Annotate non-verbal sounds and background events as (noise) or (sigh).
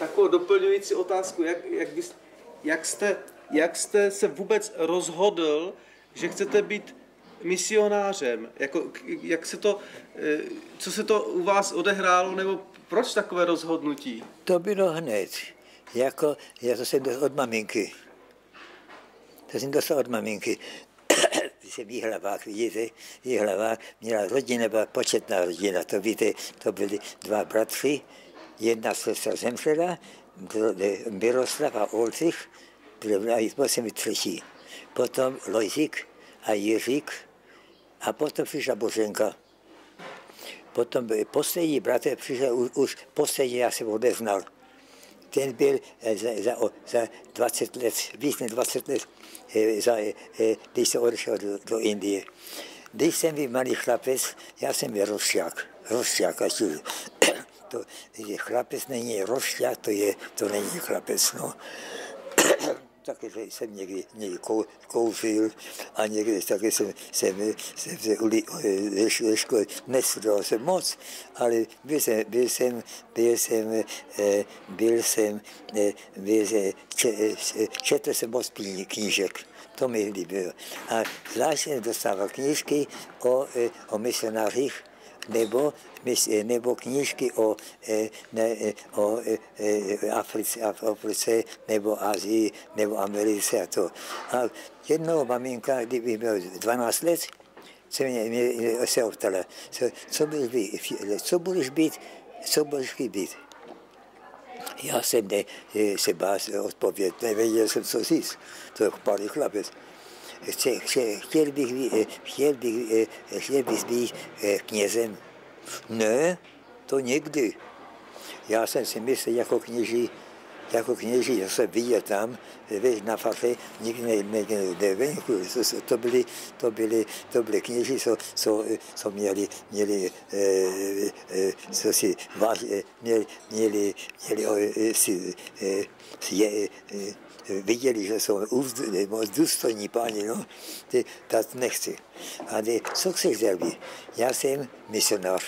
takovou doplňující otázku, jak, jak, bys, jak, jste, jak jste se vůbec rozhodl, že chcete být misionářem? Jako, jak se to, eh, co se to u vás odehrálo, nebo proč takové rozhodnutí? To bylo hned. Jako, já to jsem od maminky. To jsem dostal od maminky. (coughs) jsem Jihlavák, vidíte, Jihlavák měla rodina, byla početná rodina, to víte, to byli dva bratři, jedna sestra zemřela, Miroslav a Oldřich, byl jsem třetí. Potom Lojzik a Jiřík a potom přišla Boženka. Potom poslední bratr přišel, už, už poslední já jsem ho neznal. Ten byl eh, za, za, za 20 let, víc než 20 let, eh, za, eh, když se odešel do, do Indie. Když jsem byl malý chlapec, já jsem byl rošťák, rošťák, to, chlapec není rošťák, to, je, to není chlapec, no (coughs) taky jsem někdy, někdy kou, kouřil a někdy taky jsem, jsem, jsem se uli, ve škole nestudoval jsem moc, ale byl jsem, byl jsem, byl jsem, eh, byl jsem, eh, byl jsem četl jsem moc knížek. To mi líbilo. A zvlášť jsem dostával knížky o, eh, o misionářích, nebo, nebo knížky o, e, ne, e, o Africe, Africe, nebo Azii, nebo Americe a to. A jednou maminka, kdyby byl 12 let, se mě, mě se optala, co, co, budeš být, co budeš být, co budeš být. Já jsem ne, se bál odpovědět, nevěděl jsem, co říct. To je chlapec. Chtěl, chtěl, bych, chtěl, bych, chtěl bych být knězem. Ne, to nikdy. Já jsem si myslel jako kněží, jako kněží, že se viděl tam, víš, na faře, nikdy ne, ne, ne, ne, to, byli, to byli, to byli kněží, co, co, co měli, měli, eh, eh, co si váž, měli, měli, měli si, si je, viděli, že jsou moc důstojní páni, no, ty, tak nechci. Ale co chceš dělat? Já jsem misionář.